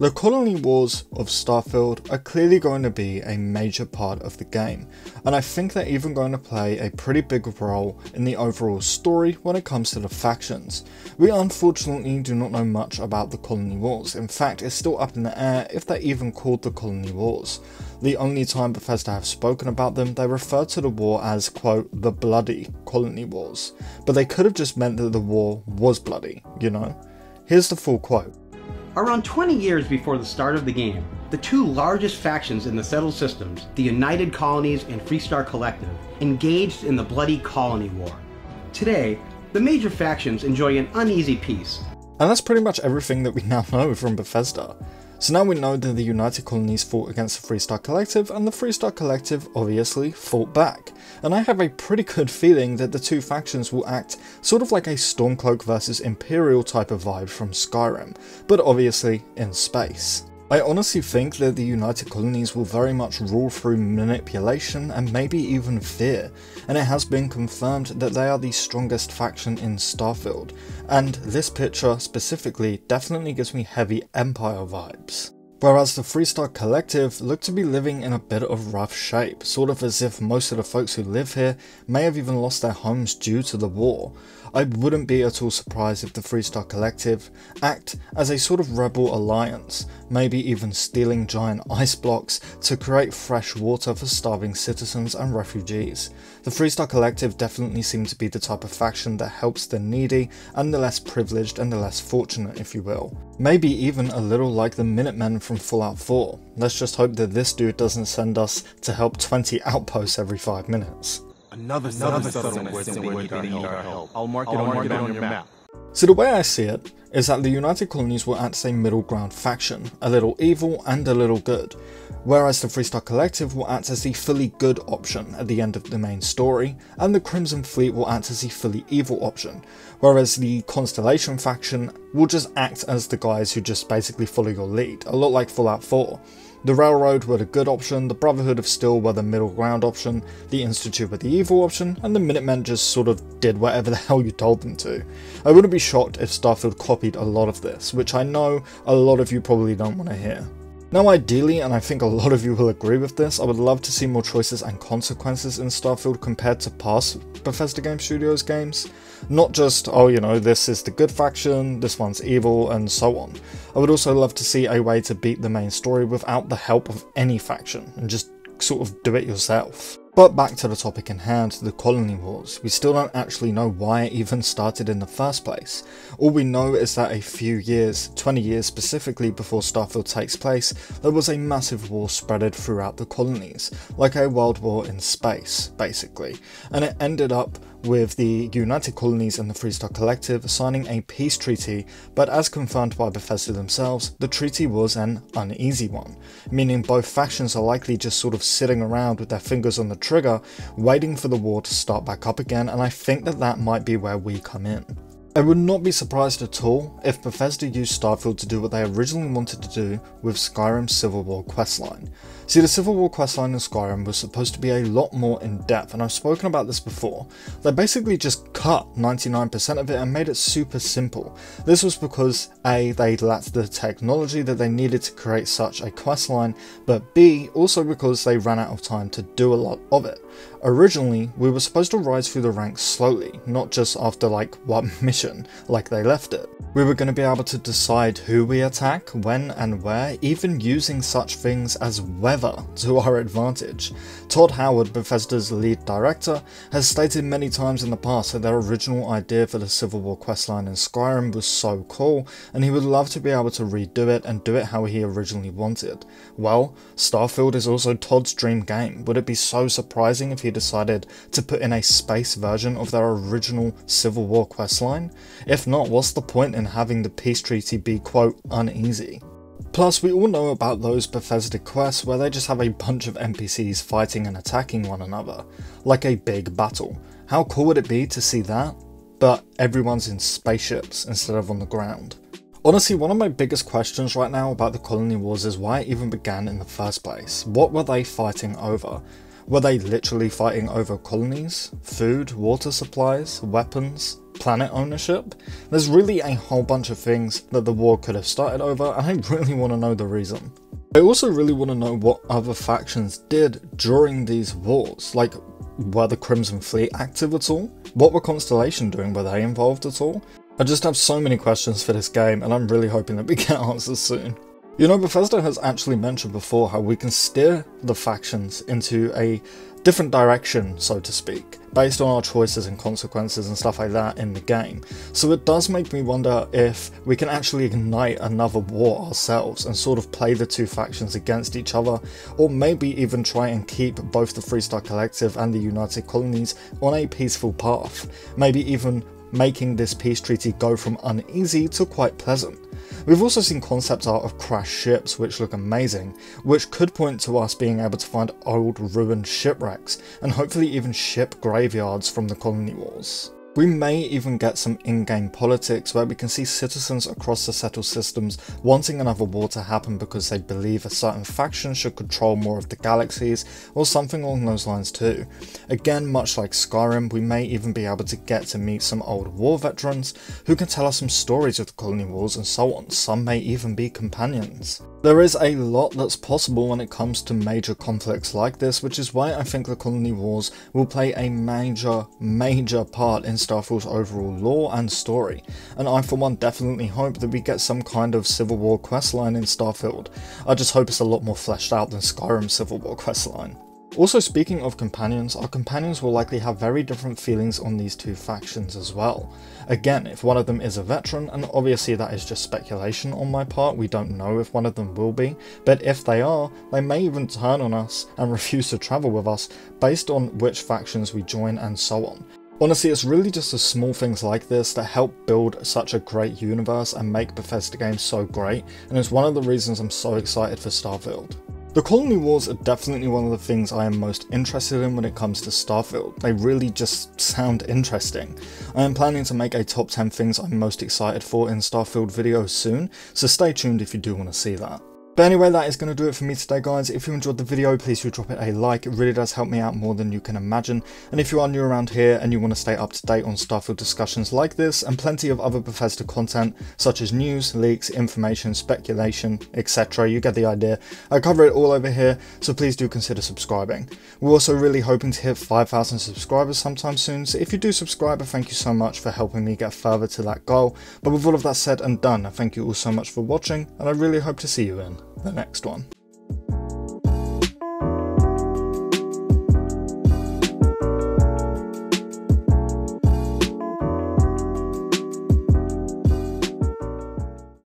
The colony wars of Starfield are clearly going to be a major part of the game, and I think they're even going to play a pretty big role in the overall story when it comes to the factions. We unfortunately do not know much about the colony wars, in fact it's still up in the air if they're even called the colony wars. The only time Bethesda have spoken about them, they refer to the war as, quote, the bloody colony wars, but they could have just meant that the war was bloody, you know? Here's the full quote. Around 20 years before the start of the game, the two largest factions in the settled systems, the United Colonies and Freestar Collective, engaged in the Bloody Colony War. Today, the major factions enjoy an uneasy peace. And that's pretty much everything that we now know from Bethesda. So now we know that the United Colonies fought against the Freestar Collective, and the Freestar Collective obviously fought back. And I have a pretty good feeling that the two factions will act sort of like a Stormcloak versus Imperial type of vibe from Skyrim, but obviously in space. I honestly think that the United Colonies will very much rule through manipulation and maybe even fear, and it has been confirmed that they are the strongest faction in Starfield, and this picture specifically definitely gives me heavy Empire vibes. Whereas the Freestar Collective look to be living in a bit of rough shape, sort of as if most of the folks who live here may have even lost their homes due to the war. I wouldn't be at all surprised if the Freestar Collective act as a sort of rebel alliance, maybe even stealing giant ice blocks to create fresh water for starving citizens and refugees. The Freestar Collective definitely seem to be the type of faction that helps the needy and the less privileged and the less fortunate if you will. Maybe even a little like the Minutemen from Fallout 4. Let's just hope that this dude doesn't send us to help 20 outposts every 5 minutes. Another, Another settlement where simply need our help. I'll mark it, I'll mark it on, on your map. So the way I see it is that the United Colonies will act as a middle ground faction, a little evil and a little good, whereas the Freestar Collective will act as the fully good option at the end of the main story, and the Crimson Fleet will act as the fully evil option, whereas the Constellation faction will just act as the guys who just basically follow your lead, a lot like Fallout 4. The Railroad were the good option, the Brotherhood of Steel were the middle ground option, the Institute were the evil option, and the Minutemen just sort of did whatever the hell you told them to. I wouldn't be shocked if Starfield copied a lot of this, which I know a lot of you probably don't want to hear. Now ideally, and I think a lot of you will agree with this, I would love to see more choices and consequences in Starfield compared to past Bethesda Game Studios games. Not just, oh you know, this is the good faction, this one's evil, and so on. I would also love to see a way to beat the main story without the help of any faction, and just sort of do it yourself. But back to the topic in hand, the Colony Wars. We still don't actually know why it even started in the first place. All we know is that a few years, 20 years specifically before Starfield takes place, there was a massive war spreaded throughout the colonies, like a world war in space, basically. And it ended up with the United Colonies and the Freestar Collective signing a peace treaty, but as confirmed by Bethesda themselves, the treaty was an uneasy one, meaning both factions are likely just sort of sitting around with their fingers on the trigger, waiting for the war to start back up again, and I think that that might be where we come in. I would not be surprised at all if Bethesda used Starfield to do what they originally wanted to do with Skyrim's Civil War questline. See, the Civil War questline in Skyrim was supposed to be a lot more in depth, and I've spoken about this before. They basically just cut 99% of it and made it super simple. This was because A, they lacked the technology that they needed to create such a questline, but B, also because they ran out of time to do a lot of it. Originally, we were supposed to rise through the ranks slowly, not just after like one mission, like they left it. We were going to be able to decide who we attack, when and where, even using such things as weather to our advantage. Todd Howard, Bethesda's lead director, has stated many times in the past that their original idea for the Civil War questline in Skyrim was so cool, and he would love to be able to redo it and do it how he originally wanted. Well, Starfield is also Todd's dream game. Would it be so surprising if he decided to put in a space version of their original Civil War questline? If not, what's the point in having the peace treaty be quote uneasy? Plus, we all know about those Bethesda quests where they just have a bunch of NPCs fighting and attacking one another, like a big battle. How cool would it be to see that? But everyone's in spaceships instead of on the ground. Honestly, one of my biggest questions right now about the Colony Wars is why it even began in the first place. What were they fighting over? Were they literally fighting over colonies, food, water supplies, weapons, planet ownership? There's really a whole bunch of things that the war could have started over, and I really want to know the reason. I also really want to know what other factions did during these wars, like were the Crimson Fleet active at all? What were Constellation doing? Were they involved at all? I just have so many questions for this game and I'm really hoping that we get answers soon. You know, Bethesda has actually mentioned before how we can steer the factions into a different direction, so to speak, based on our choices and consequences and stuff like that in the game. So it does make me wonder if we can actually ignite another war ourselves and sort of play the two factions against each other, or maybe even try and keep both the Freestar Collective and the United Colonies on a peaceful path. Maybe even making this peace treaty go from uneasy to quite pleasant. We've also seen concept art of crashed ships which look amazing, which could point to us being able to find old ruined shipwrecks, and hopefully even ship graveyards from the colony wars. We may even get some in-game politics where we can see citizens across the settled systems wanting another war to happen because they believe a certain faction should control more of the galaxies or something along those lines too. Again, much like Skyrim, we may even be able to get to meet some old war veterans who can tell us some stories of the colony wars and so on, some may even be companions. There is a lot that's possible when it comes to major conflicts like this, which is why I think the Colony Wars will play a major, major part in Starfield's overall lore and story, and I for one definitely hope that we get some kind of Civil War questline in Starfield. I just hope it's a lot more fleshed out than Skyrim's Civil War questline. Also speaking of companions, our companions will likely have very different feelings on these two factions as well. Again, if one of them is a veteran, and obviously that is just speculation on my part, we don't know if one of them will be, but if they are, they may even turn on us and refuse to travel with us based on which factions we join and so on. Honestly, it's really just the small things like this that help build such a great universe and make Bethesda games so great, and it's one of the reasons I'm so excited for Starfield. The Colony Wars are definitely one of the things I am most interested in when it comes to Starfield. They really just sound interesting. I am planning to make a top 10 things I'm most excited for in Starfield video soon, so stay tuned if you do want to see that. But anyway, that is going to do it for me today, guys. If you enjoyed the video, please do drop it a like. It really does help me out more than you can imagine. And if you are new around here and you want to stay up to date on Starfield discussions like this and plenty of other Bethesda content, such as news, leaks, information, speculation, etc., you get the idea. I cover it all over here, so please do consider subscribing. We're also really hoping to hit 5,000 subscribers sometime soon, so if you do subscribe, thank you so much for helping me get further to that goal. But with all of that said and done, I thank you all so much for watching, and I really hope to see you in the next one.